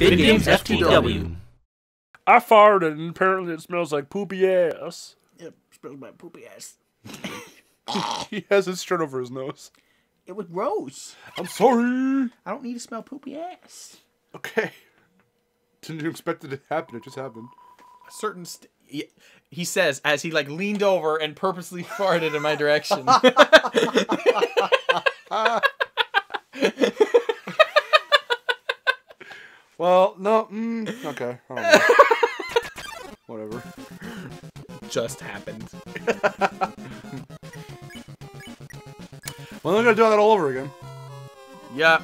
VidGames FTW. I farted and apparently it smells like poopy ass. It smells like poopy ass. he has his shirt over his nose. It was gross. I'm sorry. I don't need to smell poopy ass. Okay. Didn't expect it to happen. It just happened. A certain st- he, he says as he like leaned over and purposely farted in my direction. Well, no. Mm, okay. I don't know. Whatever. Just happened. Well, I'm gonna do that all over again. Yep.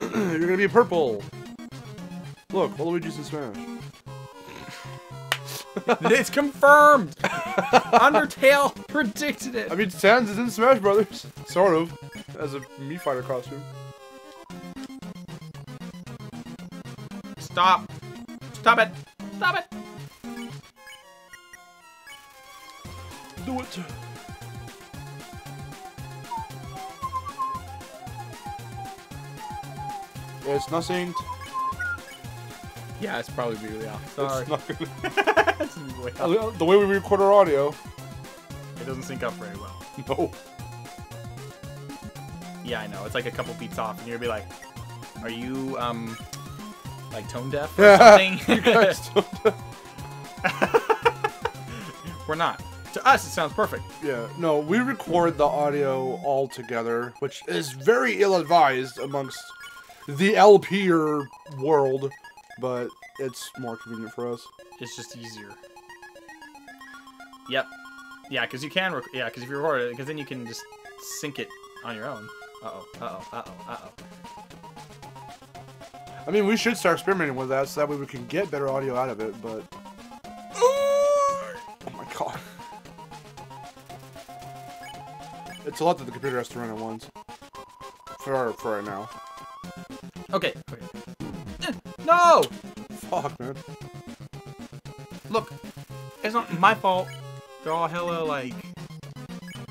You're gonna be purple. Look, Waluigi's in Smash. it's confirmed. Undertale predicted it. I mean, Sans is in Smash Brothers, sort of, as a Mii Fighter costume. Stop. Stop it. Stop it. Do it. It's nothing. Yeah, it's probably really off. It's Sorry. not good. It's way off. the way we record our audio. It doesn't sync up very well. No. Yeah, I know. It's like a couple beats off, and you'll be like, "Are you um, like tone deaf or something?" You guys don't- We're not. To us, it sounds perfect. yeah, no, we record the audio all together, which is very ill-advised amongst the LPer world, but it's more convenient for us. It's just easier. Yep. Yeah, because you can. Rec- yeah, because if you record it, because then you can just sync it on your own. Uh oh. Uh oh. Uh oh. Uh oh. I mean, we should start experimenting with that so that way we can get better audio out of it, but... Oh my god. It's a lot that the computer has to run at once. For, for right now. Okay. okay. No! Fuck, man. Look, it's not my fault. They're all hella like.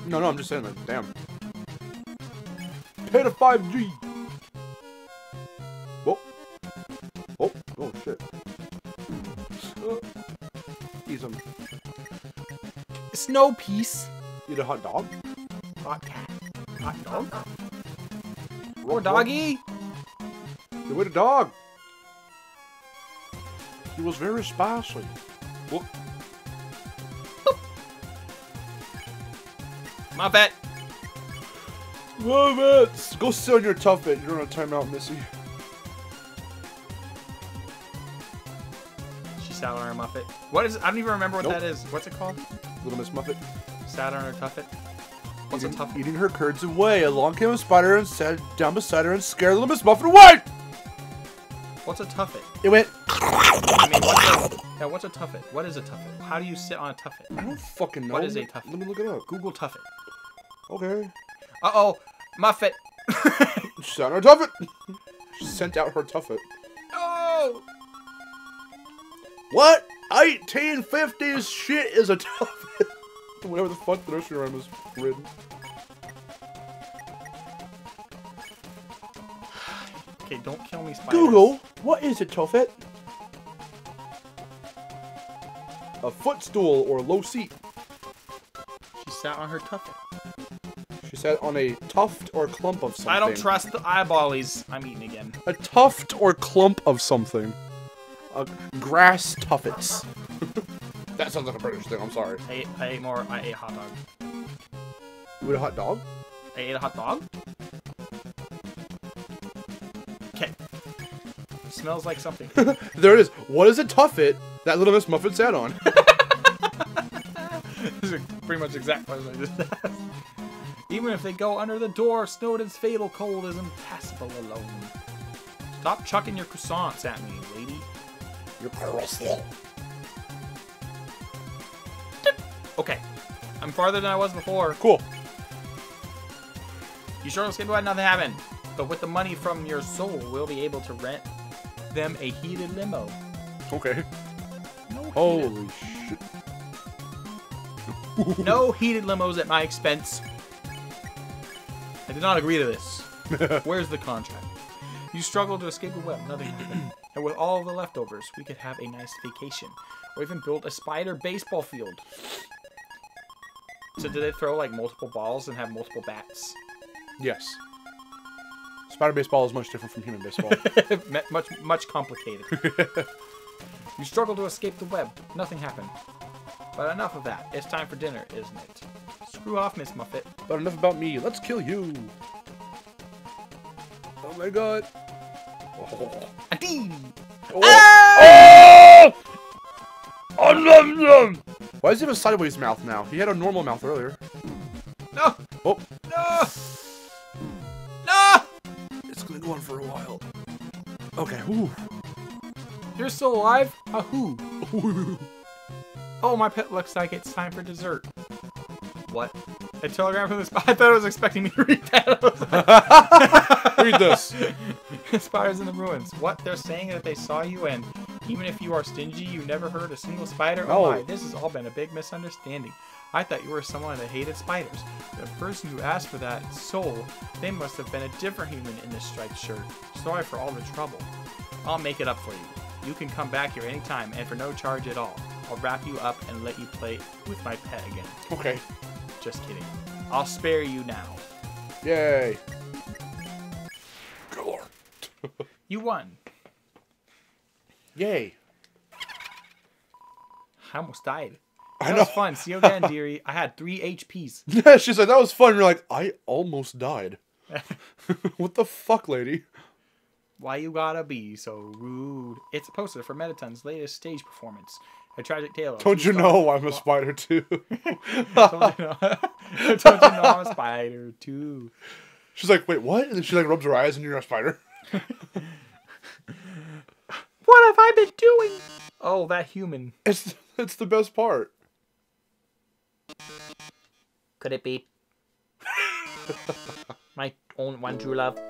No, no, I'm just saying, like, damn. Pay to 5G! Snow piece. Eat a hot dog? Hot cat. Hot dog. Roll Or doggy. The way the dog. He was very spicy. Whoop. Muppet. Love it! Go sit on your tuffet. You're on a timeout, Missy. She's sat on her Muppet. What is? I don't even remember what Nope. that is. What's it called? Little Miss Muffet. Sat on her tuffet. What's a tuffet? eating her curds away. Along came a spider and sat down beside her and scared Little Miss Muffet away! What's a tuffet? It went. I mean, what's a, yeah, what's a tuffet? What is a tuffet? How do you sit on a tuffet? I don't fucking know. What is a Let- tuffet? Let me look it up. Google tuffet. Okay. Uh oh, Muffet. She sat on her tuffet. She sent out her tuffet. oh. What? 1850s shit is a tuffet. Whatever the fuck the nursery rhyme was written. Okay, don't kill me, spiders. Google, what is a tuffet? A footstool or low seat. She sat on her tuffet. She sat on a tuft or clump of something. I don't trust the eyeballies. I'm eating again. A tuft or clump of something. A grass tuffets. that sounds like a British thing, I'm sorry. I ate, I ate more. I ate a hot dog. You ate a hot dog? I ate a hot dog. Okay. Smells like something. There it is. What is a tuffet that Little Miss Muffet sat on? this is pretty much exact question I just asked. Even if they go under the door, Snowdin's fatal cold is impassable alone. Stop chucking your croissants at me, lady. You're crusty. Okay. I'm farther than I was before. Cool. You sure escaped without nothing happened. But with the money from your soul, we'll be able to rent them a heated limo. Okay. No Holy shit. no heated limos at my expense. I did not agree to this. Where's the contract? You struggled to escape a web. Nothing happened. And with all the leftovers, we could have a nice vacation. Or even build a spider baseball field. So do they throw like multiple balls and have multiple bats? Yes. Spider baseball is much different from human baseball. Much much complicated. you struggle to escape the web. Nothing happened. But enough of that. It's time for dinner, isn't it? Screw off, Miss Muffet. but enough about me. Let's kill you. Oh my god. Oh. Adee! Oh! Oh, nom, nom. Why does he have a sideways mouth now? He had a normal mouth earlier. No! Oh, No! No! it's gonna go on for a while. Okay. Whew. You're still alive? Ahoo! Oh, my pet looks like it's time for dessert. What? A telegram from the spy? I thought I was expecting me to read that. I was like- Read this. Spiders in the ruins. What? They're saying that they saw you, and even if you are stingy, you never hurt a single spider? No. Oh my, this has all been a big misunderstanding. I thought you were someone that hated spiders. The person who asked for that soul, they must have been a different human in this striped shirt. Sorry for all the trouble. I'll make it up for you. You can come back here anytime, and for no charge at all. I'll wrap you up and let you play with my pet again. Okay. Just kidding. I'll spare you now. Yay. Good lord. You won. Yay. I almost died. I That know. was fun. See you again, dearie. I had three HPs. Yeah, she's like, that was fun. You're like, I almost died. what the fuck, lady? Why you gotta be so rude? It's a poster for Mettaton's latest stage performance. A tragic tale. Don't you know I'm a spider too? Don't you know? Don't you know I'm a spider too? She's like, wait, what? And then she like rubs her eyes and you're a spider. What have I been doing? Oh, that human. It's it's the best part. Could it be? My own one true love.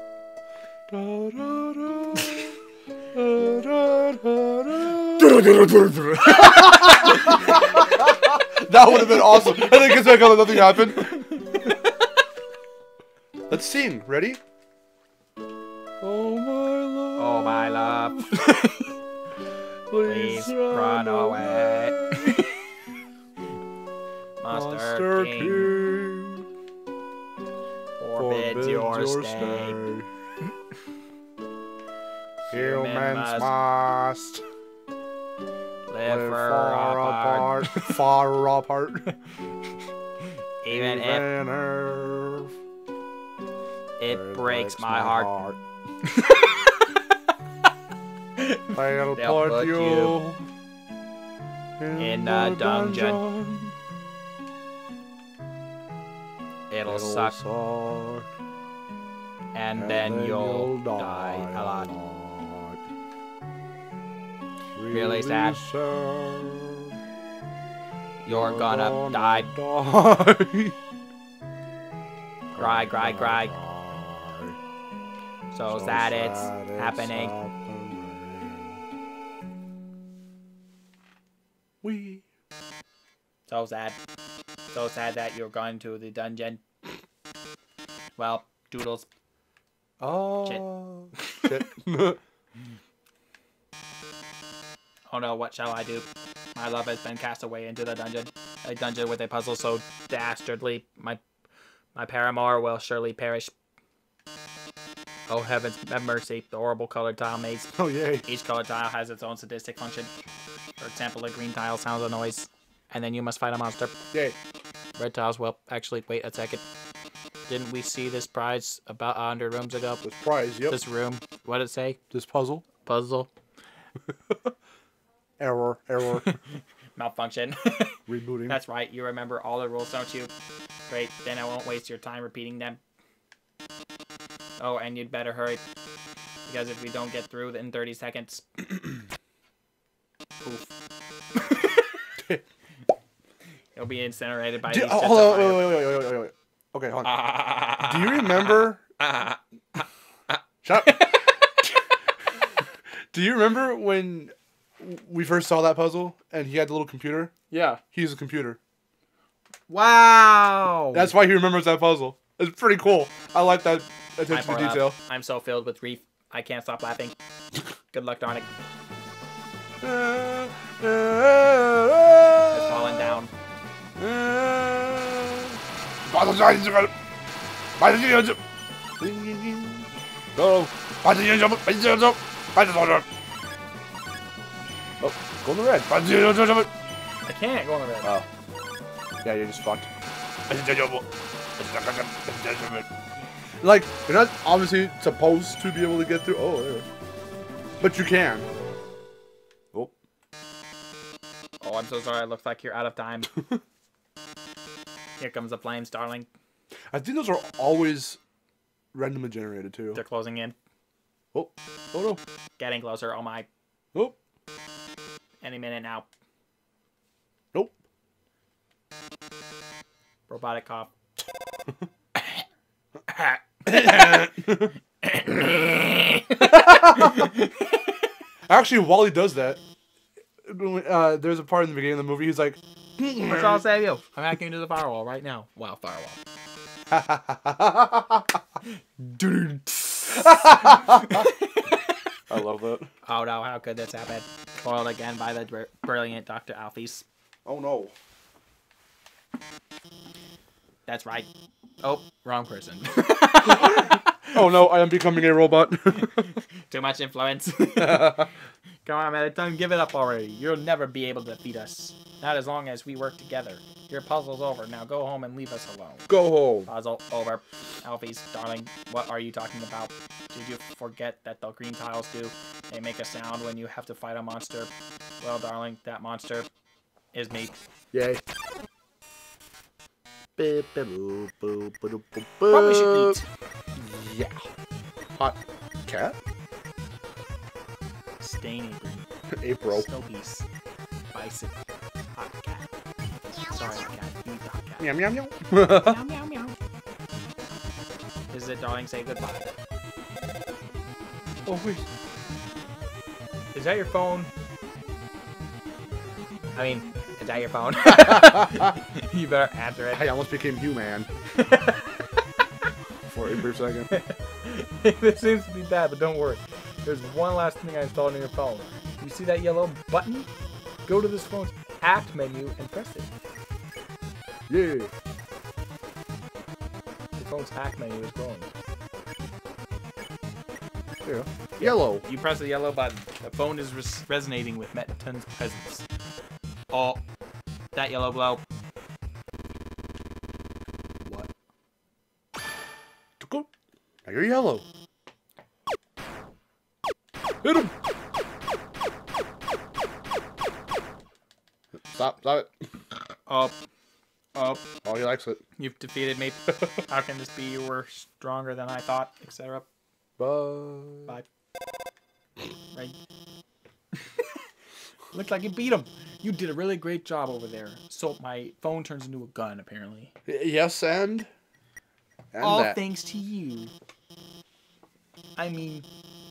That would have been awesome. And then it gets back on and nothing happened. Let's sing. Ready? Oh my love. Oh my love. Please, Please run away. Monster, Monster King, King. forbids your stay. Humans must must Live live far far apart. apart. far apart. Even if Even if it breaks my heart. They'll They'll put, you, you in, in the the dungeon. dungeon. It'll, It'll suck, suck, and, then, you'll die, a lot. Really sad. sad. You're gonna die. die. Cry, cry, cry. So, So sad it's sad happening. We. So sad. So sad that you're going to the dungeon. Well, Doodles. Oh. Shit. Oh no, what shall I do? My love has been cast away into the dungeon. A dungeon with a puzzle so dastardly. My my paramour will surely perish. Oh heavens, have mercy. The horrible colored tile maze. oh yay. Each colored tile has its own sadistic function. For example, a green tile sounds a noise, and then you must fight a monster. Yay. Red tiles, well, actually, wait a second. Didn't we see this prize about a hundred rooms ago? This prize. Yep. This room, what did it say? This puzzle. Puzzle Error. Error. malfunction. Rebooting. That's right, you remember all the rules, don't you? Great, then I won't waste your time repeating them. Oh, and you'd better hurry. Because if we don't get through in 30 seconds. Poof. It'll be incinerated by Do, these oh, hold on. Wait, wait, wait, wait, wait, wait, wait. Okay, hold on. Do you remember? Shut up. Do you remember when we first saw that puzzle and he had the little computer? Yeah. He used a computer. Wow. That's why he remembers that puzzle. It's pretty cool. I like that Hi, attention to poor love. detail. I'm so filled with grief. I can't stop laughing. Good luck, Darnick. Uh, It's falling down. Go. Oh, go in the red. I can't go on the red. Oh. Yeah, you're just fucked. Like, you're not obviously supposed to be able to get through. Oh, there. But you can. Oh. Oh, I'm so sorry. It looks like you're out of time. Here comes the flames, darling. I think those are always randomly generated too. They're closing in. Oh, oh no. Getting closer. Oh my. Oh, Any minute now. nope. Robotic cough. Actually, WALL-E does that. Uh, there's a part in the beginning of the movie. He's like, That's all I'll say to you. I'm hacking into the firewall right now. Wow, firewall. I love that. Oh no, how could this happen? Foiled again by the br- brilliant Dr. Alphys. Oh no. That's right. Oh, wrong person. Oh no, I am becoming a robot. Too much influence. Come on, man. Don't give it up already. You'll never be able to defeat us. Not as long as we work together. Your puzzle's over. Now go home and leave us alone. Go home. Puzzle over. Alphys, darling, what are you talking about? Did you forget that the green tiles do? They make a sound when you have to fight a monster. Well, darling, that monster is me. Yay. Probably should eat. Yeah. Hot cat? Staining green. April. Snow piece. Bison. Hot cat. Sorry, cat. Eat the hot cat. Meow meow meow. meow, meow, meow. This is it, darling. Say goodbye. oh wait. Is that your phone? I mean, is that your phone? you better answer it. I almost became human. For a brief second. this seems to be bad, but don't worry. There's one last thing I installed on your phone. You see that yellow button? Go to this phone's app menu and press it. Yeah. The phone's hack menu is glowing. Yeah. Yellow. You press the yellow button. The phone is res- resonating with Mettaton's presence. Oh, that yellow glow. What? Go. Now you're yellow. Hit him. Stop. Stop it. Up, up. Oh, he likes it. You've defeated me. How can this be? You were stronger than I thought, etc. Bye. Bye. Right. Looks like you beat him. You did a really great job over there. So my phone turns into a gun, apparently. Yes, and. And All that. thanks to you. I mean,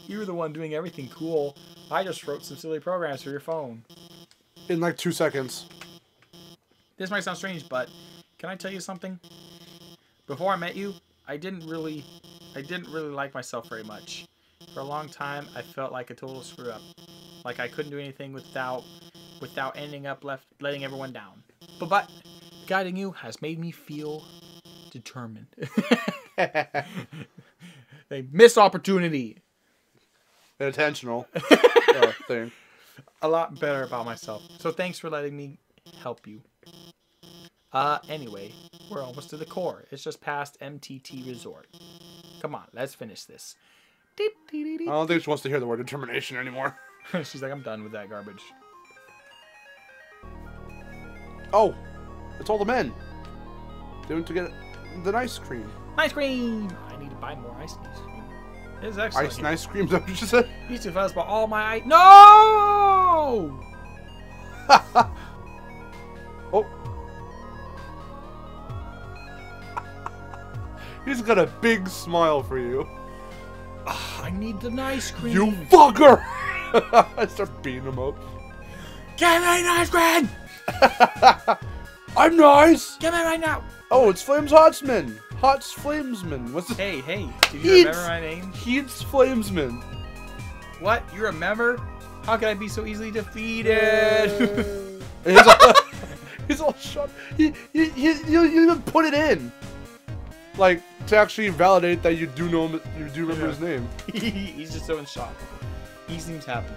you were the one doing everything cool. I just wrote some silly programs for your phone. In like two seconds. This might sound strange, but can I tell you something? Before I met you, I didn't really I didn't really like myself very much. For a long time, I felt like a total screw up. Like I couldn't do anything without without ending up left letting everyone down. But but guiding you has made me feel determined. a missed opportunity. An intentional uh, thing. a lot better about myself. So thanks for letting me help you. Uh, anyway, we're almost to the core. It's just past MTT Resort. Come on, let's finish this. I don't think she wants to hear the word determination anymore. She's like, I'm done with that garbage. Oh, it's all the men. Doing to get the ice cream. Ice cream! I need to buy more ice cream. This is excellent. Ice and ice cream, is that what you said? Used to fuss about all my ice. No! Oh. He's got a big smile for you. Ah, I need the ice cream. You fucker! I start beating him up. Give me an ice cream! I'm nice! Give me right now! Oh, it's Flames Hotsman! Hots Flamesman. What's Hey, hey, do you Heats. remember my name? Heats Flamesman? What? You remember? How could I be so easily defeated? he's all, he's all shut. He, he, he, you, you even put it in, like to actually validate that you do know him. You do remember Yeah. his name. He's just so in shock. He seems happy.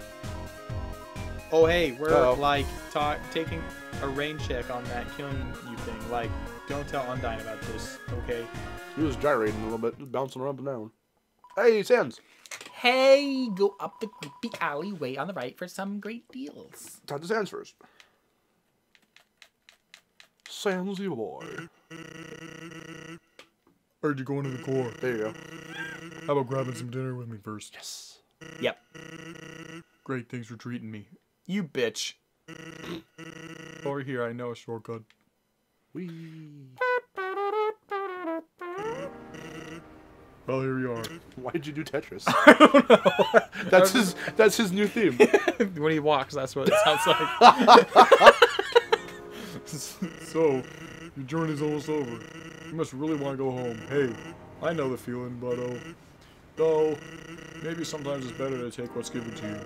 Oh, hey, we're Uh-oh. like ta- taking a rain check on that killing you thing. Like, don't tell Undyne about this, okay? He was gyrating a little bit, just bouncing around and down. Hey, Sans. Hey, go up the creepy alleyway on the right for some great deals. Talk to Sans first. Sans evil boy. Heard you going to the core. There you go. How about grabbing some dinner with me first? Yes. Yep. Great, thanks for treating me. You bitch. Over here, I know a shortcut. Wee. Well, here we are. Why'd you do Tetris? I don't know. That's his. That's his new theme. when he walks, that's what it sounds like. so, your journey's almost over. You must really want to go home. Hey, I know the feeling, but oh, though, maybe sometimes it's better to take what's given to you.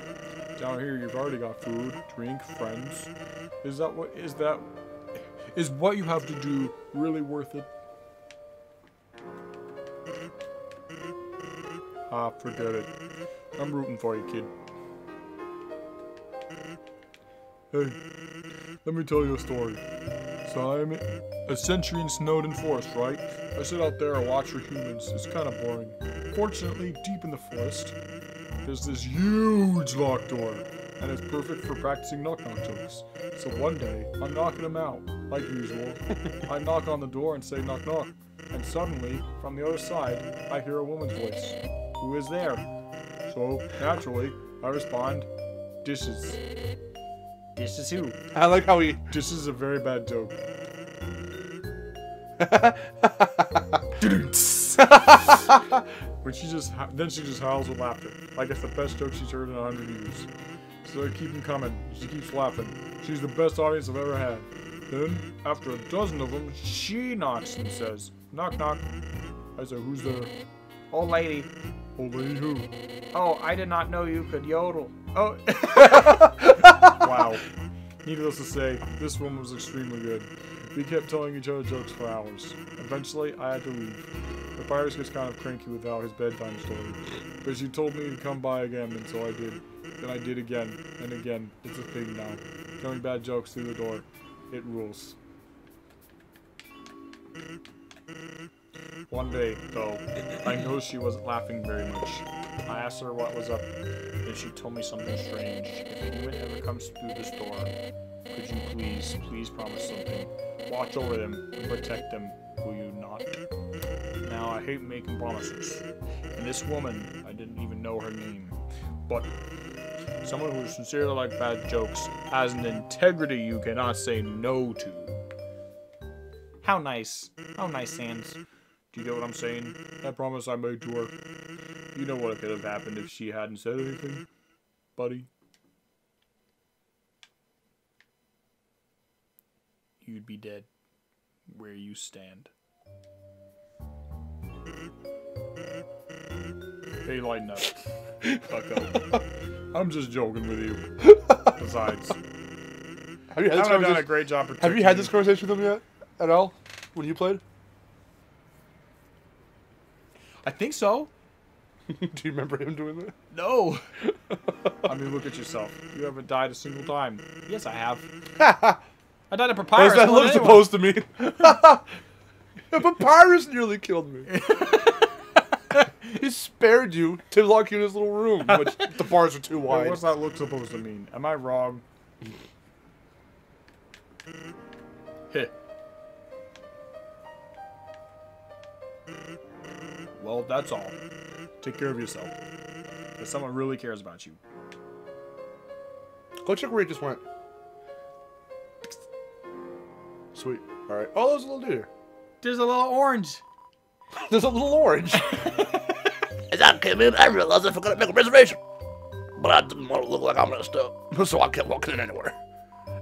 Down here, you've already got food, drink, friends. Is that what? Is that? Is what you have to do really worth it? Ah, forget it. I'm rooting for you, kid. Hey, let me tell you a story. So I'm a sentry in Snowdin Forest, right? I sit out there and watch for humans. It's kind of boring. Fortunately, deep in the forest, there's this huge locked door, and it's perfect for practicing knock-knock jokes. So one day, I'm knocking him out, like usual. I knock on the door and say knock knock, and suddenly, from the other side, I hear a woman's voice. Who is there? So, naturally, I respond, dishes. This is who? I like how he. This is a very bad joke. when she just then she just howls with laughter, like it's the best joke she's heard in a hundred years. So I keep them coming. She keeps laughing. She's the best audience I've ever had. Then, after a dozen of them, she knocks and says, "Knock, knock." I say, "Who's there?" Old lady. Old lady who? Oh, I did not know you could yodel. Oh. wow. Needless to say, this one was extremely good. We kept telling each other jokes for hours. Eventually, I had to leave. Papyrus gets kind of cranky without his bedtime story. But she told me to come by again, and so I did. Then I did again, and again. It's a thing now. Telling bad jokes through the door. It rules. One day, though, I noticed she wasn't laughing very much. I asked her what was up, and she told me something strange. If anyone ever comes through this door, could you please, please promise something? Watch over them and protect them, will you not? Now, I hate making promises. And this woman, I didn't even know her name. But someone who sincerely likes bad jokes has an integrity you cannot say no to. How nice. How nice, Sans. Do you get what I'm saying? That promise I made to her. You know what could have happened if she hadn't said anything, buddy? You'd be dead where you stand. Hey, lighten up. Fuck up. I'm just joking with you. Besides, Have you had this haven't I done a conversation? great job Have you had this conversation with him yet? At all? When you played? I think so. Do you remember him doing that? No. I mean, look at yourself. You haven't died a single time. Yes, I have. I died a What papyrus. does that more look than anyone. supposed to mean? A papyrus nearly killed me. he spared you to lock you in his little room, which the bars are too Wait, wide. what's that look supposed to mean? Am I wrong? Heh. Well, that's all. Take care of yourself. If someone really cares about you. Go check where he just went. Sweet. All right. Oh, there's a little deer. There's a little orange. There's a little orange. As I came in, I realized I forgot to make a reservation. But I didn't want to look like I'm messed up, so I kept walking in anywhere.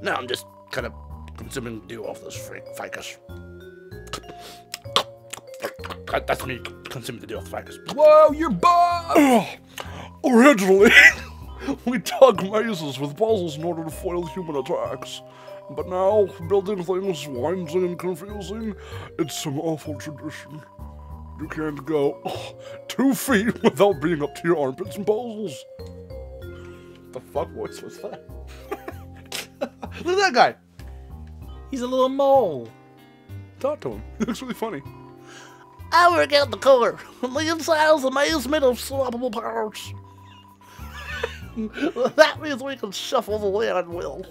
Now I'm just kind of consuming dew off this freak ficus. That's me consuming the doo off ficus Whoa, you're buff! Originally, we dug mazes with puzzles in order to foil human attacks. But now, building things winding and confusing, it's some awful tradition. You can't go oh, two feet without being up to your armpits in balls. The fuck voice was that? Look at that guy. He's a little mole. Talk to him. He looks really funny. I work out the core. The inside is a maze made of swappable parts. that means we can shuffle the way at will.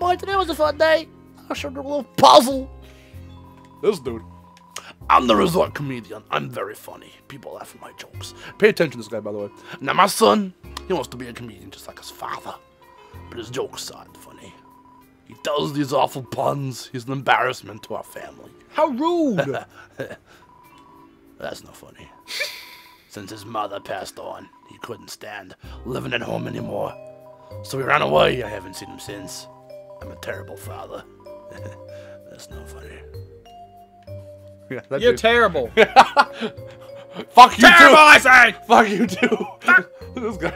Boy, today was a fun day. I showed you a little puzzle. This dude. I'm the resort comedian. I'm very funny. People laugh at my jokes. Pay attention to this guy, by the way. Now, my son, he wants to be a comedian just like his father. But his jokes aren't funny. He does these awful puns. He's an embarrassment to our family. How rude! That's not funny. Since his mother passed on, he couldn't stand living at home anymore. So he ran away. I haven't seen him since. I'm a terrible father. That's not funny. Yeah, that You're dude. terrible. Fuck you terrible, too. I say! Fuck you too. this guy.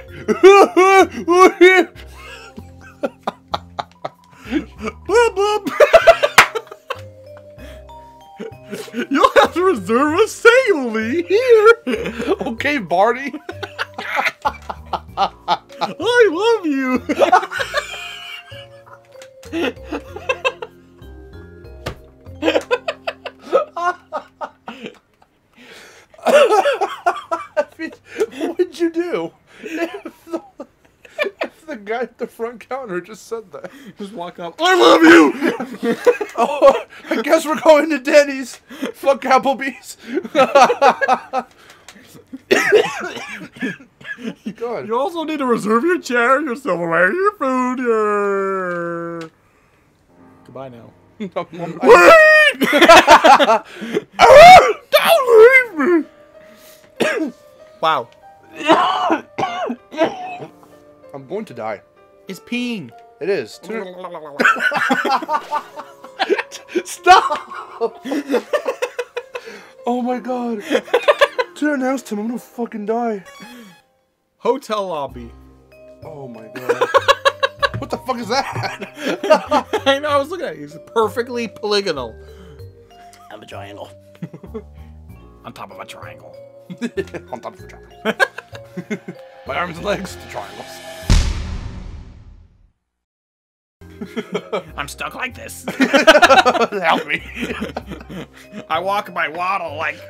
Boop, boop. You'll have to reserve a safely here. okay, Barney. I love you. What'd you do? If the, if the guy at the front counter just said that. Just walk up. I love you. Oh, I guess we're going to Denny's. Fuck Applebee's. God. You also need to reserve your chair, your silverware, your food, your. Goodbye now. Wait! Don't leave me. wow. I'm going to die. It's peeing. It is. Stop! oh my god. Turn house to him. I'm gonna fucking die. Hotel lobby. Oh my god. What the fuck is that? I know. I was looking at it. It's perfectly polygonal. I'm a triangle. On top of a triangle. On top of the triangle. my arms and legs, the triangles. I'm stuck like this. Help me. I walk my waddle like.